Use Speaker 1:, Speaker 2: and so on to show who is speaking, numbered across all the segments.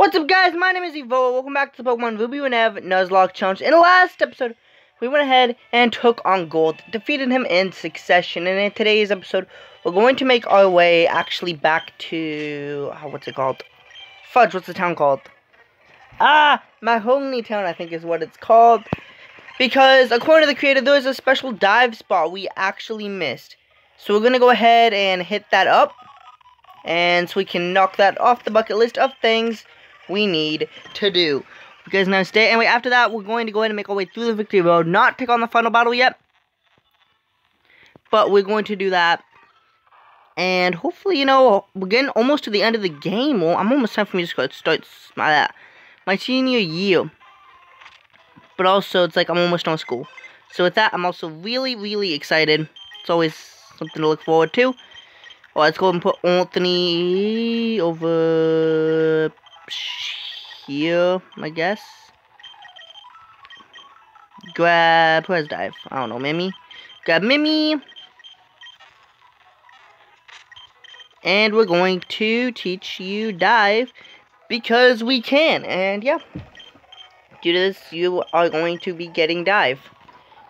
Speaker 1: What's up guys, my name is Evo, welcome back to the Pokemon Ruby Renev Nuzlocke Challenge. In the last episode, we went ahead and took on Gold, defeated him in succession, and in today's episode, we're going to make our way actually back to, oh, what's it called? Fudge, what's the town called? Ah, Mahogany Town, I think is what it's called. Because, according to the creator, there was a special dive spot we actually missed. So we're going to go ahead and hit that up. And so we can knock that off the bucket list of things we need to do. Guys now stay. Anyway, after that, we're going to go ahead and make our way through the victory road. Not take on the final battle yet. But we're going to do that. And hopefully, you know, we're getting almost to the end of the game. Well, I'm almost time for me to start my, my senior year. But also, it's like I'm almost on school. So with that, I'm also really, really excited. It's always something to look forward to. Well, let's go and put Anthony over here, I guess. Grab, where's Dive? I don't know, Mimi. Grab Mimi. And we're going to teach you Dive because we can. And yeah, due to this, you are going to be getting Dive.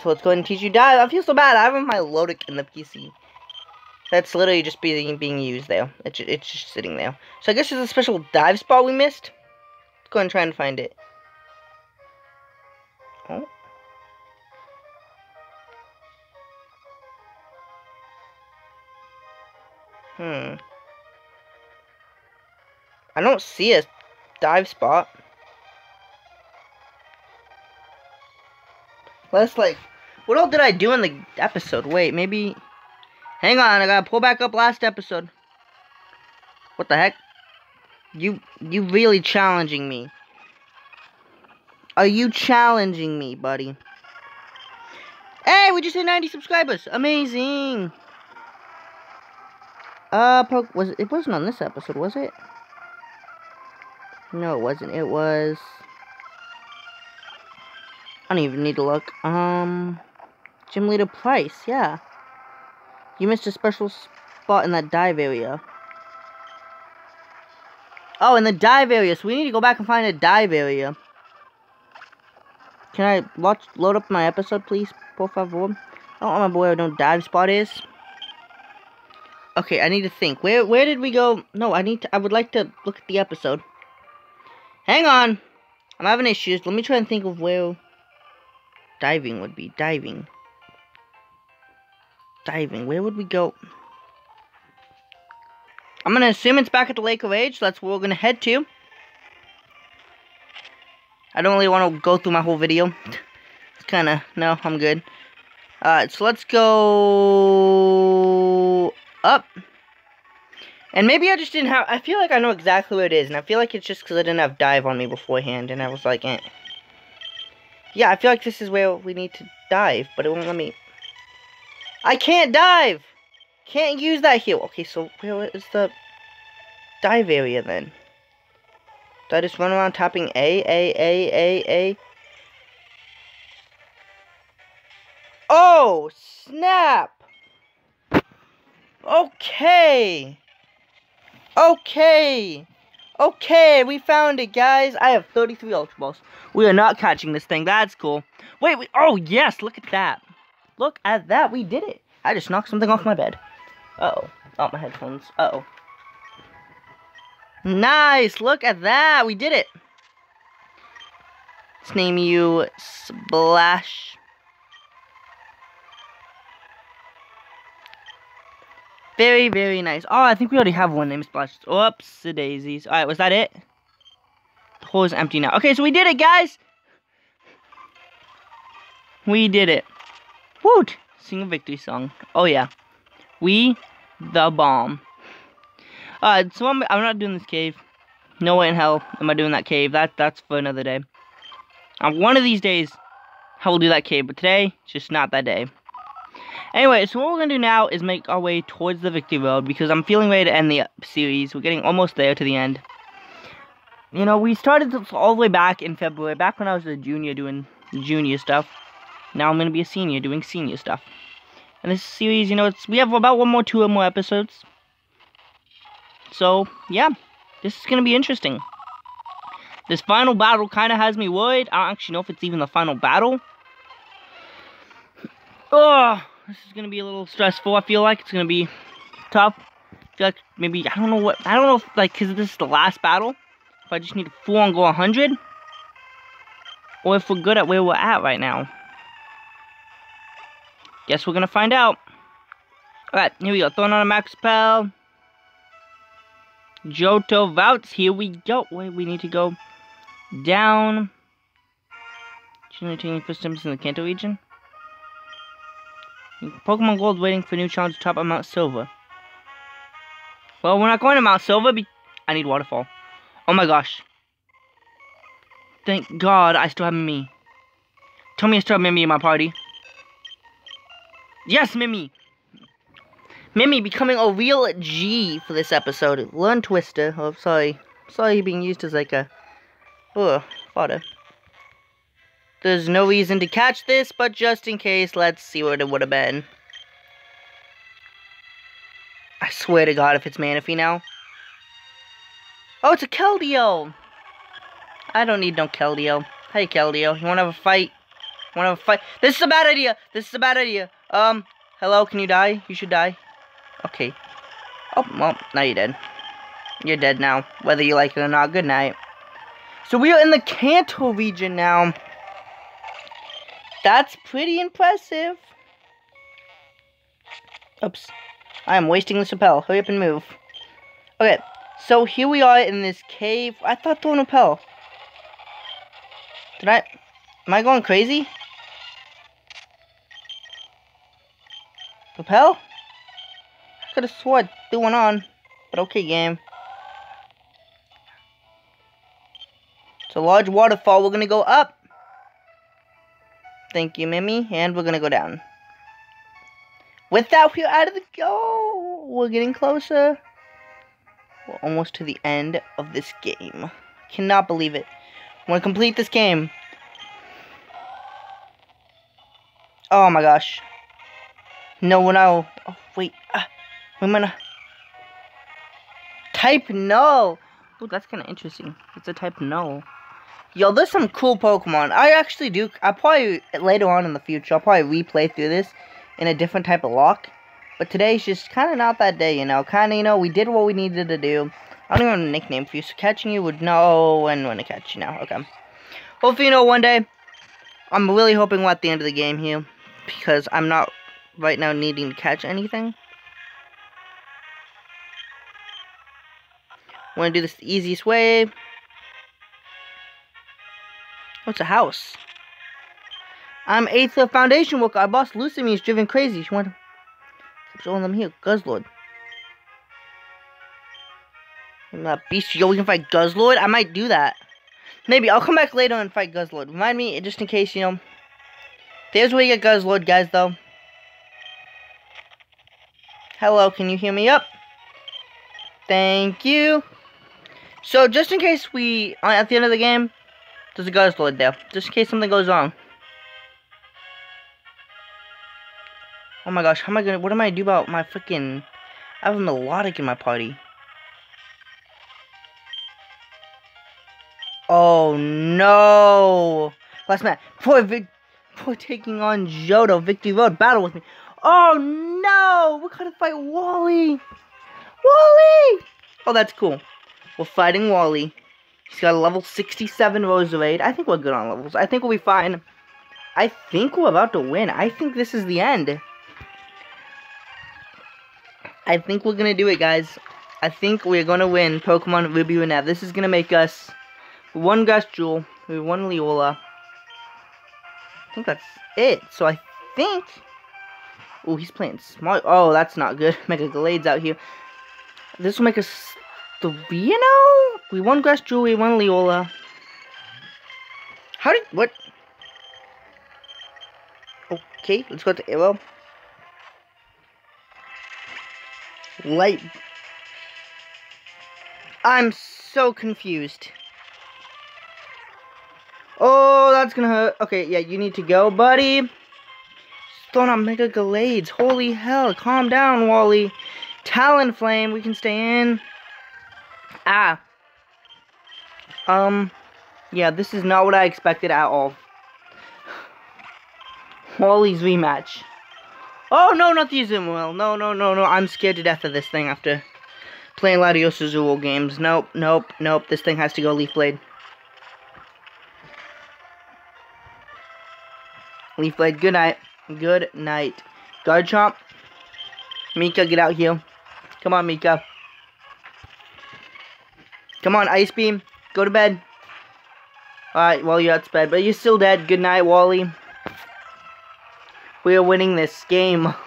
Speaker 1: So let's go ahead and teach you Dive. I feel so bad. I have my Lodic in the PC. That's literally just being being used there. It's, it's just sitting there. So I guess there's a special dive spot we missed. Let's go and try and find it. Oh. Hmm. I don't see a dive spot. Let's like, what all did I do in the episode? Wait, maybe... Hang on, I gotta pull back up last episode. What the heck? You, you really challenging me. Are you challenging me, buddy? Hey, we just hit 90 subscribers. Amazing. Uh, was it wasn't on this episode, was it? No, it wasn't. It was. I don't even need to look. Um, Gym Leader Price, yeah. You missed a special spot in that dive area. Oh, in the dive area. So we need to go back and find a dive area. Can I watch, load up my episode, please? Por favor. I don't remember dive spot is. Okay, I need to think. Where where did we go? No, I need to I would like to look at the episode. Hang on. I'm having issues. Let me try and think of where diving would be. Diving diving. Where would we go? I'm going to assume it's back at the Lake of Rage. So that's where we're going to head to. I don't really want to go through my whole video. It's kind of... No, I'm good. Alright, so let's go... Up. And maybe I just didn't have... I feel like I know exactly where it is. And I feel like it's just because I didn't have dive on me beforehand. And I was like, eh. Yeah, I feel like this is where we need to dive. But it won't let me... I can't dive! Can't use that here. Okay, so where is the dive area then? Do I just run around tapping A, A, A, A, A? Oh, snap! Okay! Okay! Okay, we found it, guys. I have 33 Ultra Balls. We are not catching this thing. That's cool. Wait, wait. Oh, yes, look at that. Look at that, we did it. I just knocked something off my bed. Uh oh Oh, my headphones. Uh oh Nice, look at that, we did it. Let's name you Splash. Very, very nice. Oh, I think we already have one named Splash. Oops, the daisies. Alright, was that it? The hole is empty now. Okay, so we did it, guys! We did it. Woot! Sing a victory song. Oh, yeah. We the bomb. Uh, so I'm, I'm not doing this cave. No way in hell am I doing that cave. That That's for another day. Um, one of these days, I will do that cave. But today, just not that day. Anyway, so what we're going to do now is make our way towards the victory road. Because I'm feeling ready to end the series. We're getting almost there to the end. You know, we started all the way back in February. Back when I was a junior doing junior stuff. Now I'm going to be a senior doing senior stuff. And this series, you know, it's we have about one more, two or more episodes. So, yeah. This is going to be interesting. This final battle kind of has me worried. I don't actually know if it's even the final battle. Oh, this is going to be a little stressful. I feel like it's going to be tough. I feel like maybe, I don't know what, I don't know if, like, because this is the last battle. If I just need to full on go 100. Or if we're good at where we're at right now. Guess we're to find out. Alright, here we go. Throwing on a max spell. Johto Vouts. Here we go. Wait, we need to go down. First steps in the Kanto region. Pokemon Gold waiting for new challenge to top of Mount Silver. Well, we're not going to Mount Silver. I need Waterfall. Oh my gosh. Thank God I still have me. Tell me I still have me in my party. Yes, Mimi! Mimi becoming a real G for this episode. Learn Twister. Oh, sorry. Sorry being used as like a... Oh, fodder. There's no reason to catch this, but just in case, let's see what it would have been. I swear to God if it's Manaphy now. Oh, it's a Keldeo! I don't need no Keldeo. Hey, Keldeo, you wanna have a fight? Wanna have a fight? This is a bad idea! This is a bad idea! Um, hello, can you die? You should die. Okay. Oh, well, now you're dead. You're dead now, whether you like it or not. Good night. So we are in the Kanto region now. That's pretty impressive. Oops. I am wasting the spell. Hurry up and move. Okay, so here we are in this cave. I thought throwing a Pell. Did I... Am I going crazy? Repel? I could have swore threw one on. But okay, game. It's a large waterfall. We're to go up. Thank you, Mimi. And we're to go down. With that, we're out of the go. We're getting closer. We're almost to the end of this game. Cannot believe it. Want to complete this game. Oh my gosh. No, no. Oh, wait. Ah, I'm gonna... Type: Null. Oh, that's kind of interesting. It's a Type: Null. Yo, there's some cool Pokemon. I actually do. I'll probably, later on in the future, I'll probably replay through this in a different type of lock. But today's just kind of not that day, you know. Kind of, you know, we did what we needed to do. I don't even have a nickname for you, so catching you would know when, when to catch you now. Okay. Hopefully, you know, one day. I'm really hoping we're at the end of the game here. Because I'm not, right now, needing to catch anything. Want to do this the easiest way. What's a house? I'm eighth of foundation worker. Our boss Lucy me is driven crazy. She went showing them here. Guzzlord. I'm not beast. Yo, we can fight Guzzlord. I might do that. Maybe I'll come back later and fight Guzzlord. Remind me, just in case, you know. There's where you get Guzzlord, guys, though. Hello, can you hear me up? Thank you. So, just in case we, at the end of the game, there's a Guzzlord there. Just in case something goes wrong. Oh my gosh, how am I gonna, what am I gonna do about my freaking, I have a melodic in my party. Oh no! Last match, poor Vic, poor taking on Johto, Victory Road, battle with me. Oh no! We're gonna fight Wally! Wally! Oh, that's cool. We're fighting Wally. He's got a level 67 Roserade. I think we're good on levels. I think we'll be fine. I think we're about to win. I think this is the end. I think we're to do it, guys. I think we're to win Pokemon Ruby Renev. This is to make us one Gastule, one Leola. I think that's it. So I think... Oh, he's playing smart. Oh, that's not good. Mega Gallades out here. This will make us three, you oh? know? We won Gastule, we won Leola. How did, what? Okay, let's go to Arrow. Light. I'm so confused. Oh, that's gonna hurt. Okay, yeah, you need to go, buddy. Throwing out Mega Gallades. Holy hell, calm down, Wally. Talonflame, we can stay in. Ah. Um, Yeah, this is not what I expected at all. Wally's rematch. Oh, no, not the Azumarill. No, no, no, no. I'm scared to death of this thing after playing a lot Latios Azul games. Nope, nope, nope. This thing has to go Leaf Blade. Leaf Blade, good night. Good night. Garchomp. Mika, get out here. Come on, Mika. Come on, Ice Beam. Go to bed. Alright, well, you're at bed, but you're still dead. Good night, Wally. We are winning this game.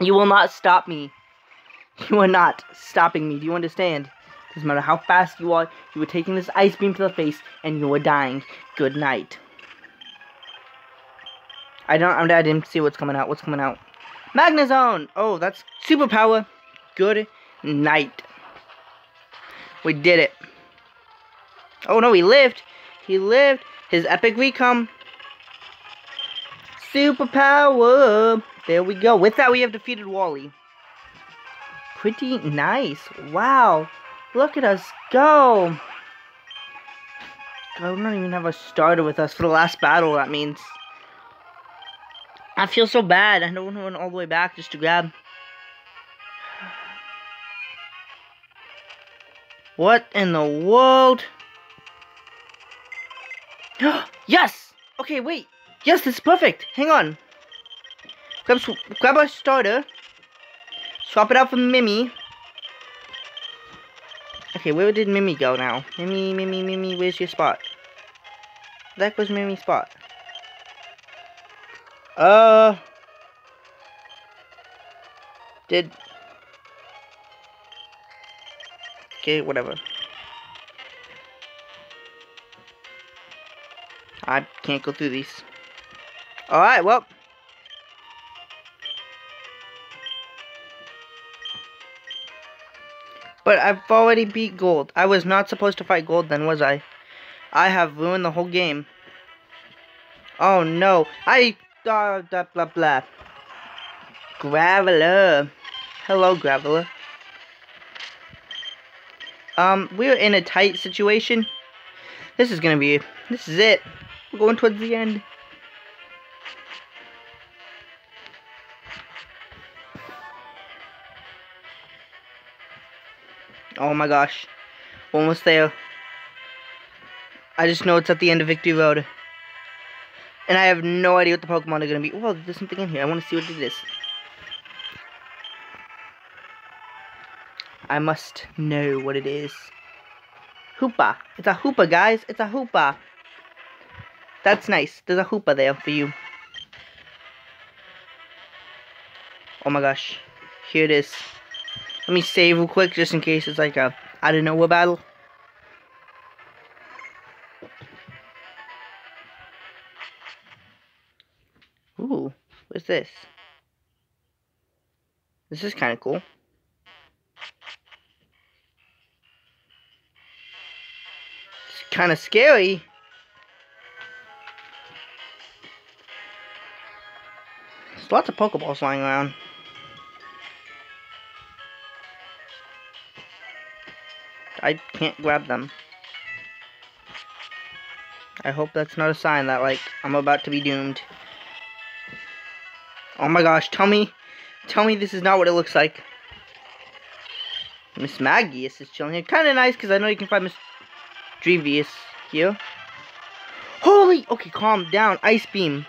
Speaker 1: You will not stop me. You are not stopping me. Do you understand? Doesn't matter how fast you are, you are taking this ice beam to the face, and you are dying. Good night. I don't. I didn't see what's coming out. What's coming out? Magnezone. Oh, that's superpower. Good night. We did it. Oh no, he lived. He lived. His epic recome. Superpower. There we go. With that, we have defeated Wally. Pretty nice. Wow. Look at us go. We don't even have a starter with us for the last battle, that means. I feel so bad. I don't want to run all the way back just to grab. What in the world? yes! Okay, wait. Yes, this is perfect. Hang on. Grab, grab our starter. Swap it out for Mimi. Okay, where did Mimi go now? Mimi, Mimi, Mimi, where's your spot? That was Mimi's spot. Uh... Did... Okay, whatever. I can't go through these. Alright, well. But I've already beat Gold. I was not supposed to fight Gold then, was I? I have ruined the whole game. Oh no. I... Uh, blah blah blah. Graveler. Hello, Graveler. Um, we're in a tight situation. This is gonna be... This is it. We're going towards the end. Oh my gosh. Almost there. I just know it's at the end of Victory Road. And I have no idea what the Pokemon are going to be. Well, there's something in here. I want to see what it is. I must know what it is. Hoopa. It's a Hoopa, guys. It's a Hoopa. That's nice. There's a Hoopa there for you. Oh my gosh. Here it is. Let me save real quick just in case it's like a I don't know what battle. This? This is kind of cool. It's kind of scary. There's lots of Pokeballs flying around. I can't grab them. I hope that's not a sign that, like, I'm about to be doomed. Oh my gosh, tell me, tell me this is not what it looks like. Mismagius is chilling here. Kind of nice, because I know you can find Miss Drevius here. Holy, okay, calm down. Ice Beam.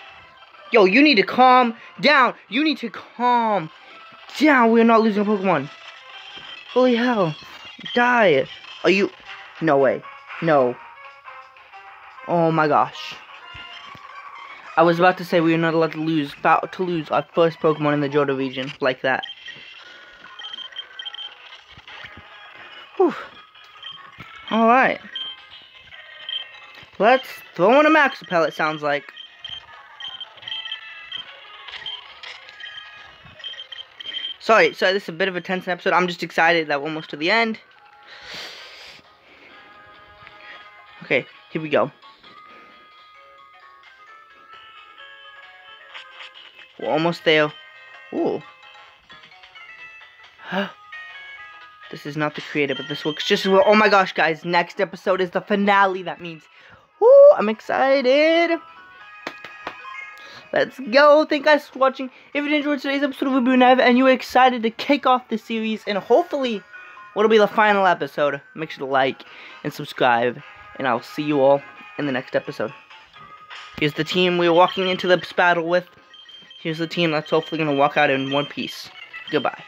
Speaker 1: Yo, you need to calm down. You need to calm down. We're not losing a Pokemon. Holy hell. Die. Are you... No way. No. Oh my gosh. I was about to say we are not allowed to lose, about to lose our first Pokemon in the Johto region, like that. Whew. Alright. Let's throw in a Max Pellet, sounds like. Sorry, sorry, this is a bit of a tense episode. I'm just excited that we're almost to the end. Okay, here we go. We're almost there. Ooh. this is not the creator, but this looks just well. Oh my gosh, guys. Next episode is the finale. That means Woo, I'm excited. Let's go. Thank you guys for watching. If you enjoyed today's episode of Ruby Renev and you are excited to kick off the series and hopefully what'll be the final episode, make sure to like and subscribe. And I'll see you all in the next episode. Here's the team we're walking into this battle with. Here's the team that's hopefully going to walk out in one piece. Goodbye.